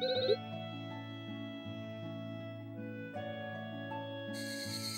Beep.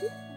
Whoop!